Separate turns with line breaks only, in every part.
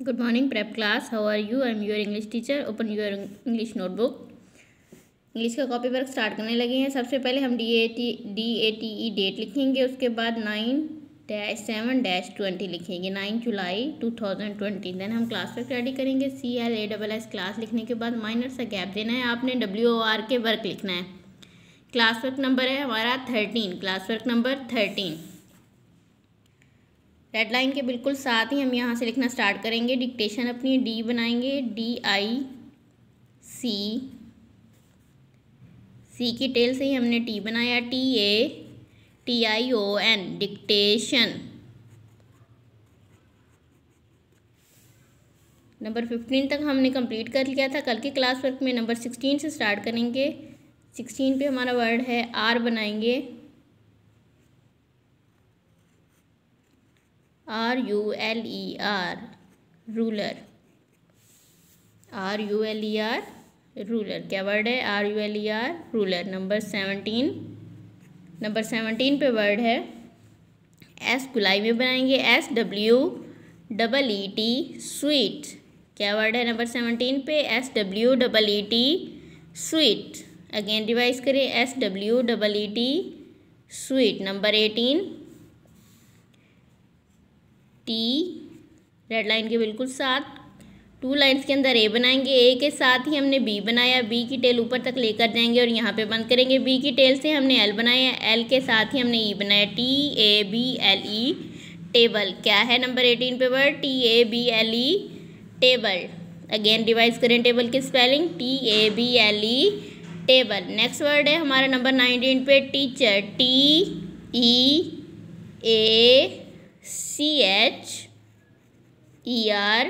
Morning, prep class. How are you? I am your English teacher. Open your English notebook. English का copy work start करने लगे हैं। सबसे पहले हम D A T D A T E date लिखेंगे। उसके बाद nine dash seven dash twenty लिखेंगे। नाइन जुलाई टू थाउज़ेंड ट्वेंटी देन हम क्लास वर्क रेडी करेंगे। C L A double S class लिखने के बाद माइनर सा गैप देना है। आपने W O R K work लिखना है। क्लास वर्क नंबर है हमारा thirteen class work number thirteen red line के बिल्कुल साथ ही हम यहाँ से लिखना स्टार्ट करेंगे। डिक्टेशन अपनी डी बनाएँगे। डी आई सी सी की टेल से ही हमने टी बनाया। T A T I O N dictation number fifteen तक हमने कंप्लीट कर लिया था। कल के क्लास वर्क में नंबर सिक्सटीन से स्टार्ट करेंगे। सिक्सटीन पे हमारा वर्ड है आर बनाएँगे। R U L E R ruler. R U L E R ruler, क्या वर्ड है? R U L E R ruler. Number seventeen number seventeen पे वर्ड है। एस गुलाई में बनाएँगे। S W double E T sweet. क्या word है number seventeen पे? S W double E T sweet. Again revise करें। S W double E T sweet. Number eighteen T red line के बिल्कुल साथ। टू लाइन्स के अंदर ए बनाएँगे। ए के साथ ही हमने बी बनाया। बी की टेल ऊपर तक लेकर जाएँगे और यहाँ पे बंद करेंगे। बी की टेल से हमने एल बनाया। एल के साथ ही हमने ई e बनाया। T A B L E table क्या है नंबर एटीन पे word T A B L E table again revise करें टेबल की spelling T A B L E table next word है हमारा नंबर नाइनटीन पे teacher T E A C H E R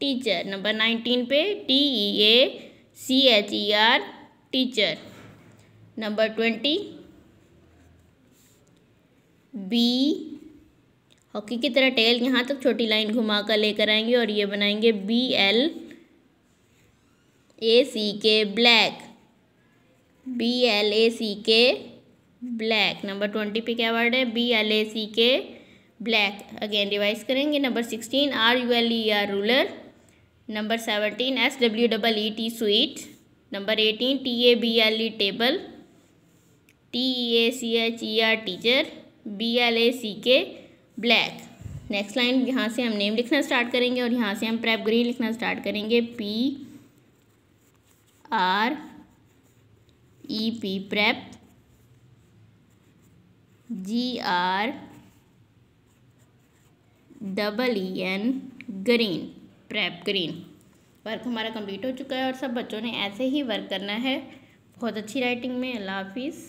teacher number nineteen पे T E A C H E R teacher number twenty B hockey की तरह tell यहाँ तक छोटी line घुमा कर लेकर आएँगे और ये बनाएँगे B L A C K black B L A C K black number twenty पे क्या वर्ड है? B L A C K black again revise करेंगे. Number sixteen R U L E R ruler number seventeen S W double E T sweet number eighteen T A B L E table T E A C H E R teacher B L A C K black next line यहाँ से हम name लिखना start करेंगे और यहाँ से हम prep green लिखना स्टार्ट करेंगे. P R E P prep G R double E N green prep green work हमारा कंप्लीट हो चुका है और सब बच्चों ने ऐसे ही वर्क करना है। बहुत अच्छी राइटिंग में, अल्लाह हाफिज़।